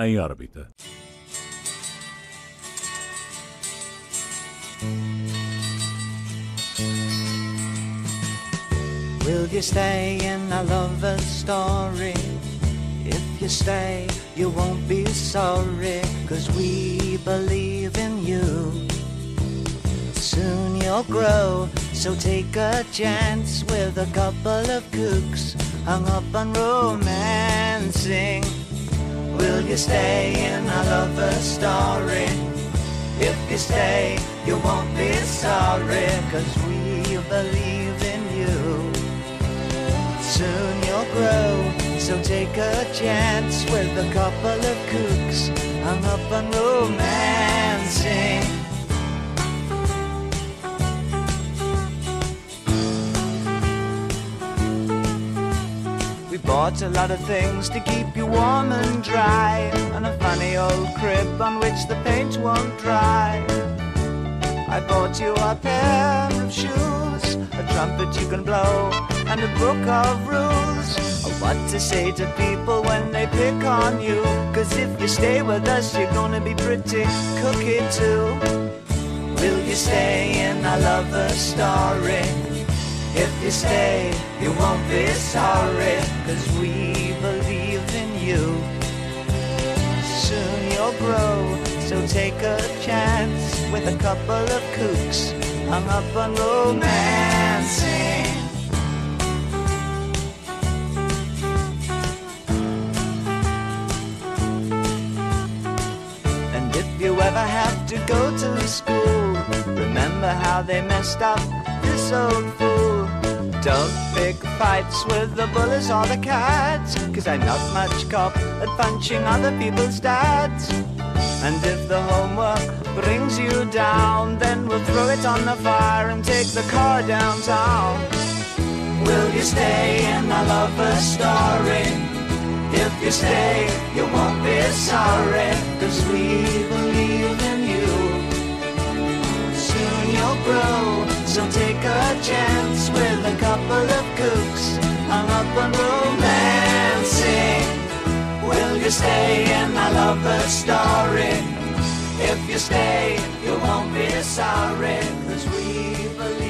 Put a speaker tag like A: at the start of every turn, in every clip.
A: em órbita.
B: Will you stay in a lover's story? If you stay, you won't be sorry, cause we believe in you. Soon you'll grow, so take a chance with a couple of kooks hung up on romancing. Will you stay in a lover's story? If you stay, you won't be sorry, cause we believe in you. Soon you'll grow, so take a chance with a couple of kooks hung up on romancing. A lot of things to keep you warm and dry, and a funny old crib on which the paint won't dry. I bought you a pair of shoes, a trumpet you can blow, and a book of rules of what to say to people when they pick on you. Cause if you stay with us, you're gonna be pretty cookie too. Will you stay in a lover's story? If you stay, you won't be sorry, cause we believe in you. Soon you'll grow, so take a chance with a couple of kooks hung up on romancing. And if you ever have to go to school, remember how they messed up this old fool. Don't pick fights with the bullies or the cats, cause I'm not much cop at punching other people's dads. And if the homework brings you down, then we'll throw it on the fire and take the car downtown. Will you stay in a lover's story? If you stay, you won't be sorry, cause we believe in you. Soon you'll grow, so take a chance with a couple of kooks hung up on romancing. Will you stay in a lover's story? If you stay, you won't be sorry, cause we believe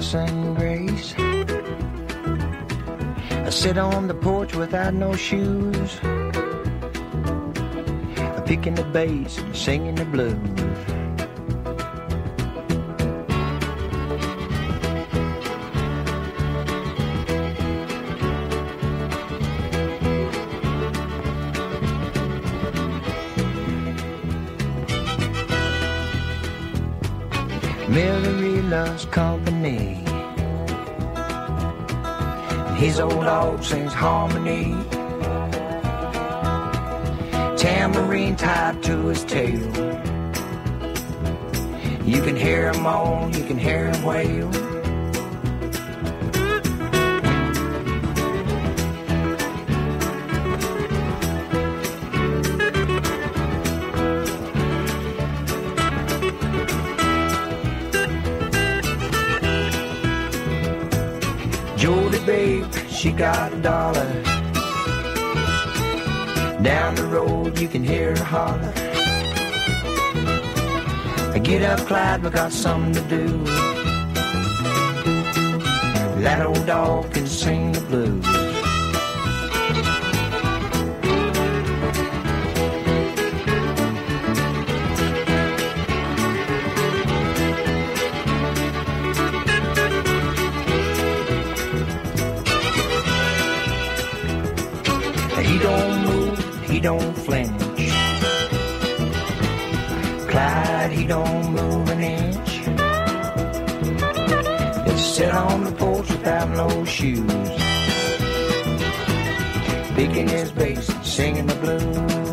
A: and grace. I sit on the porch without no shoes. Picking the bass and singing the blues. Millery loves company. And his old dog sings harmony. Tambourine tied to his tail. You can hear him moan, you can hear him wail. Babe, she got a dollar. Down the road you can hear her holler. I get up, Clyde, we got something to do. That old dog can sing the blues. He don't move, he don't flinch. Clyde, he don't move an inch. Just sit on the porch without no shoes. Picking his bass, singing the blues.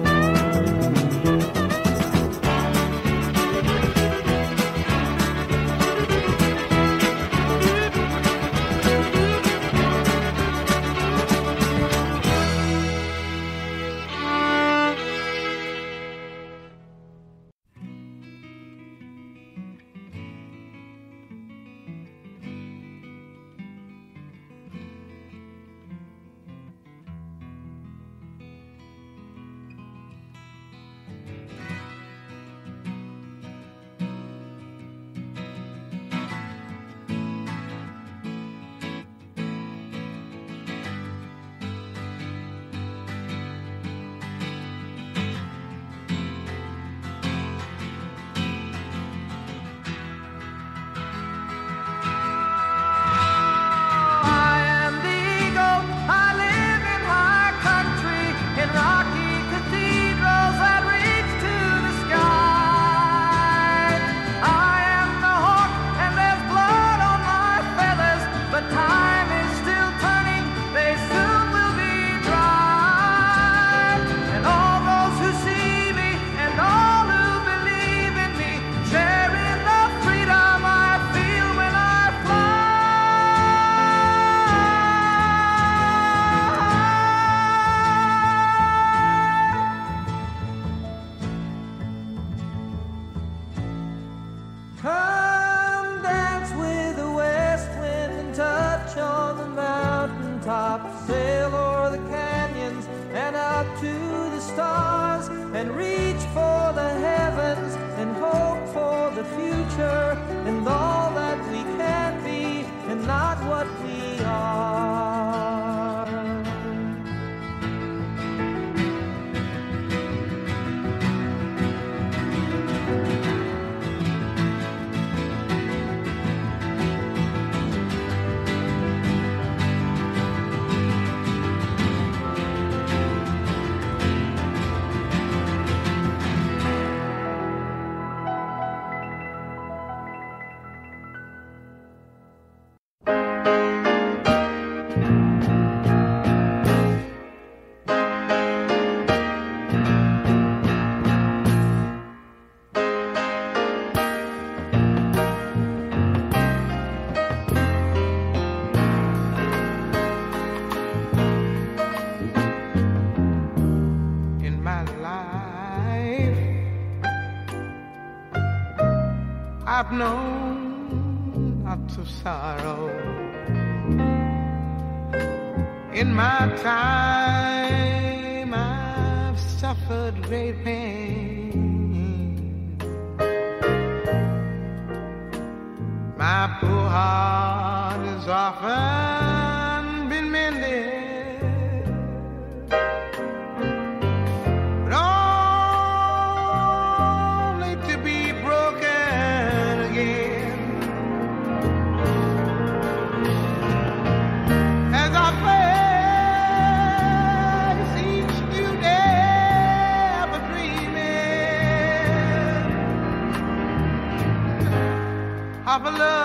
C: And reach for the heavens and hope for the future and lots of sorrow. In my time, I've suffered great pain. My poor heart is often. traveler.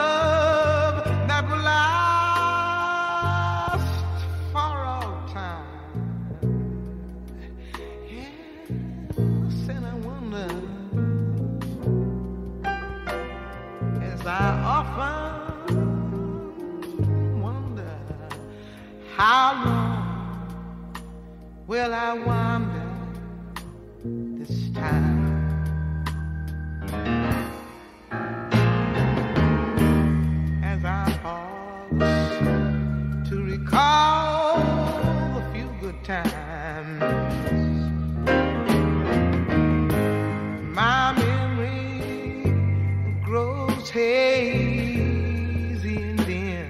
C: recall a few good times. My memory grows hazy and dim.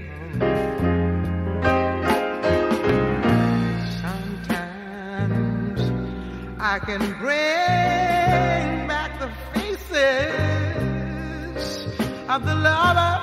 C: Sometimes I can bring back the faces of the lovers.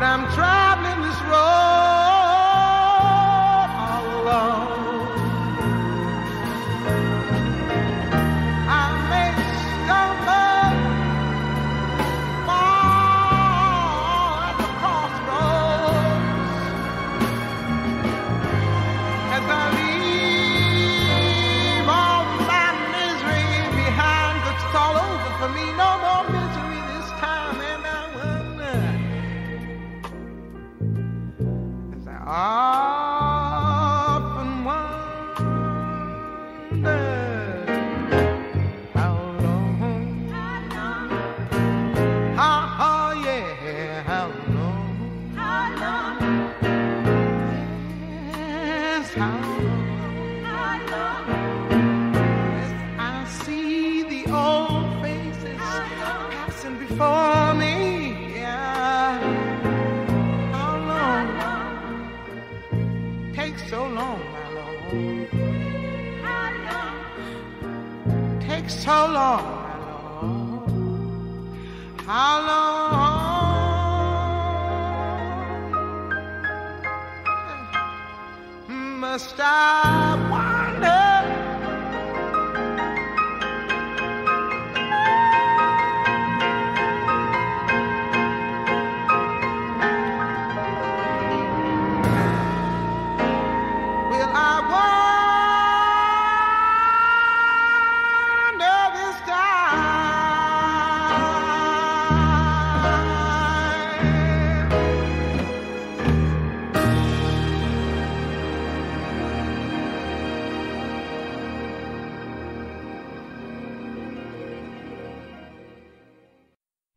C: but I'm traveling this road. stop.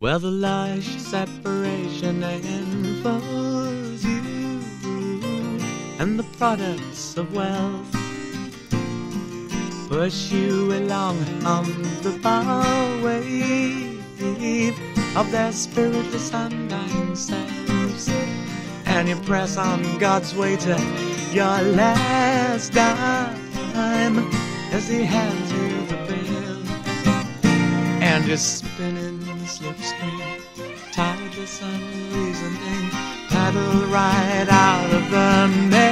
C: Well, the lush separation enfolds you, and the products of wealth push you along on the power wave of their spiritless undying selves, and you press on God's way to your last dime as He hands you the bill, and you're spinning slipstream, tideless, unreasoning, paddle right out of the mail.